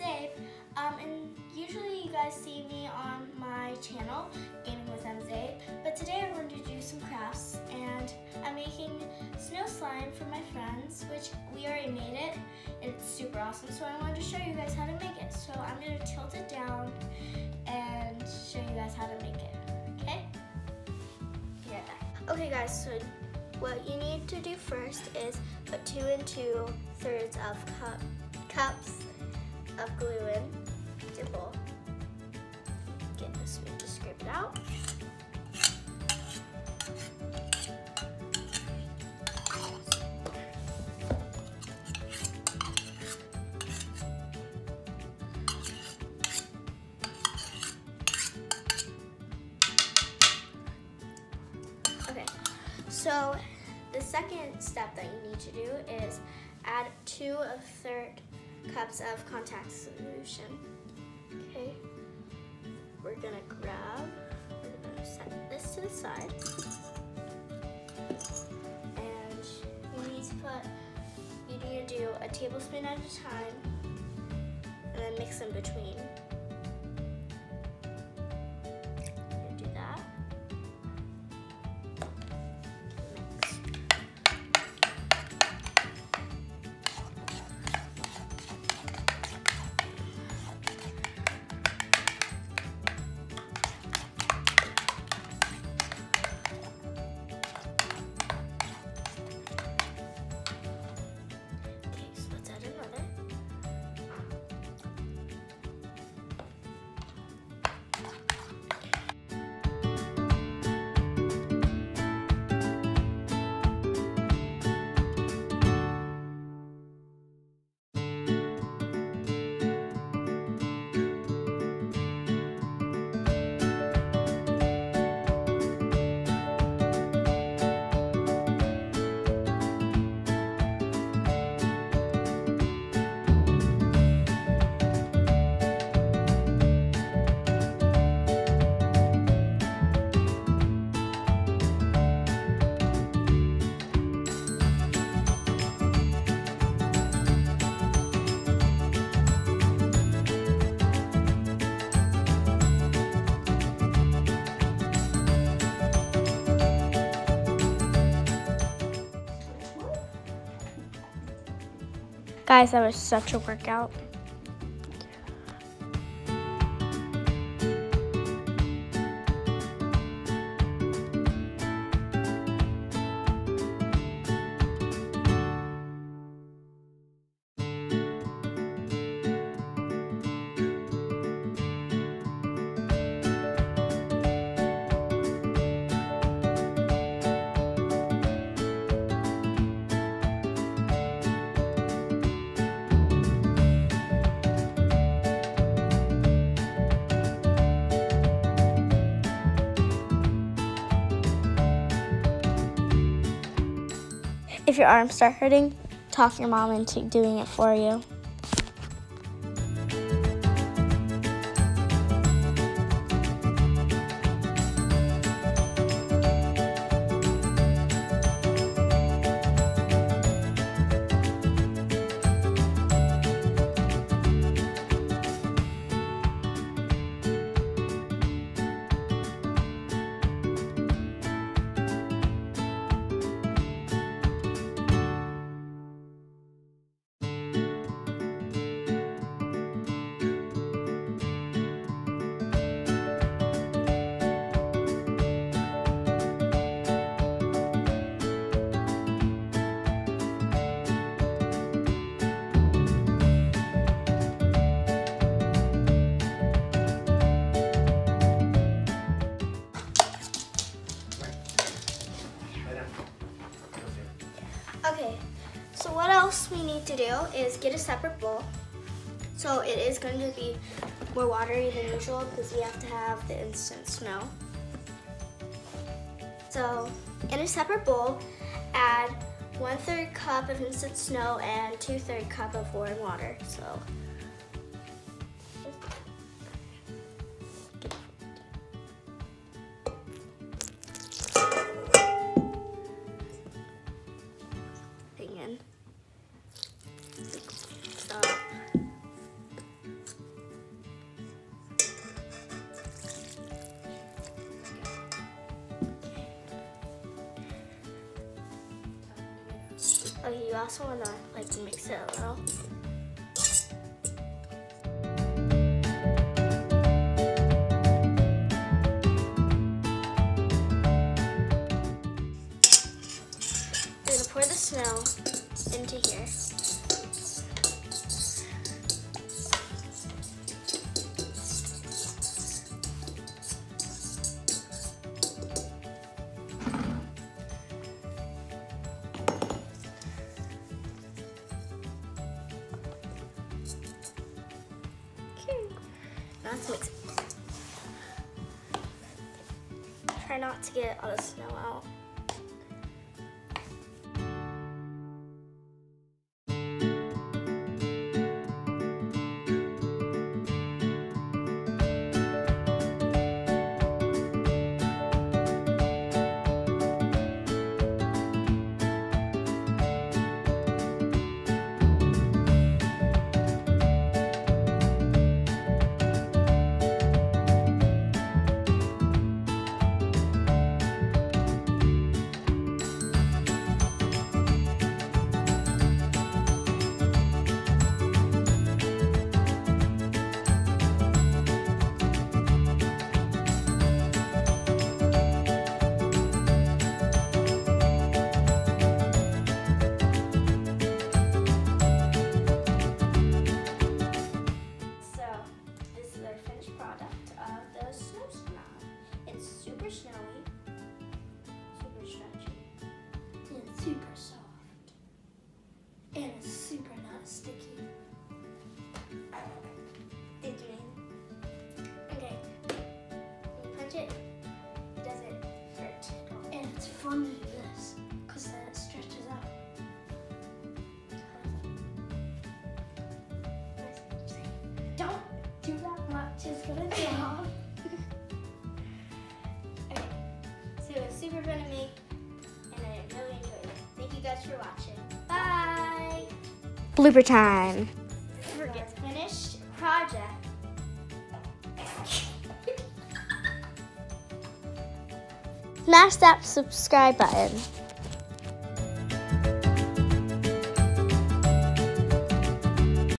Um, and usually you guys see me on my channel, Gaming with M Zabe. But today I'm going to do some crafts, and I'm making snow slime for my friends, which we already made it. and It's super awesome, so I wanted to show you guys how to make it. So I'm going to tilt it down and show you guys how to make it. Okay? Yeah. Okay, guys. So what you need to do first is put two and two thirds of cup, cups of glue in your bowl. Get this one to scrape it out. Okay, so the second step that you need to do is add two of third cups of contact solution. Okay, we're gonna grab, we're gonna set this to the side. And you need to put, you need to do a tablespoon at a time and then mix in between. Guys, that was such a workout. If your arms start hurting, talk your mom into doing it for you. So what else we need to do is get a separate bowl. So it is going to be more watery than usual because we have to have the instant snow. So in a separate bowl, add one third cup of instant snow and two third cup of warm water. So also want to like mix it a little. try not to get all the snow out. super snowy, Blooper time. Finished project. Smash that subscribe button.